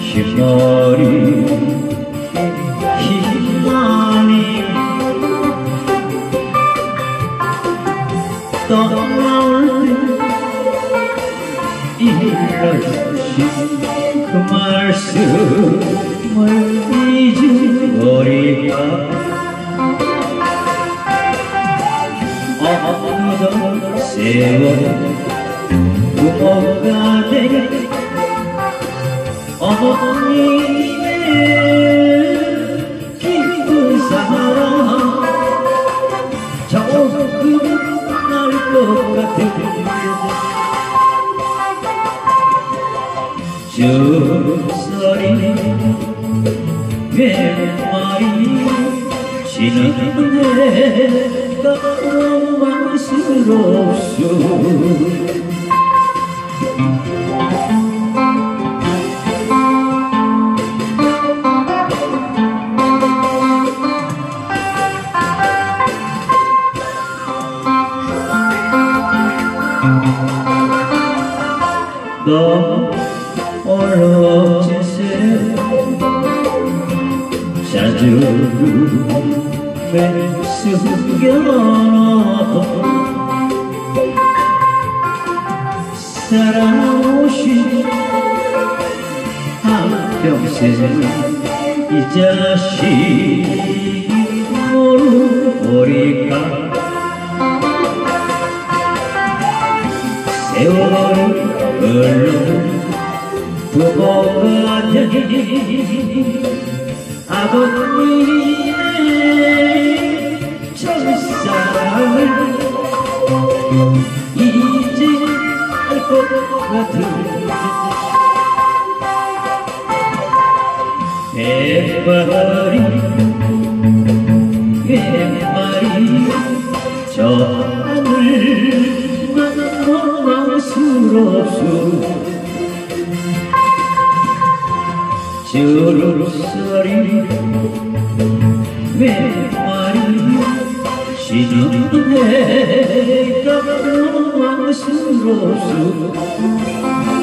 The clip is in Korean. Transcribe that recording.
희망이 희망이 떠나올 때 일러주신 그 말씀을 잊어버리다 어느덧 세월 부모가 된 어머님의 기쁜 사랑 조금 날것 같은 주소리 몇 마리 지는데 까망스럽소 너 얼어지세 자주 매 살아오신 한평생 이 자식 모르리까? 세월을 흘러 부모가 되니 아버님의 첫사랑을 이제 백발이 백발이 저 하늘만 원망스럽소. 주름소리 몇 마리 쉬는 해 mercy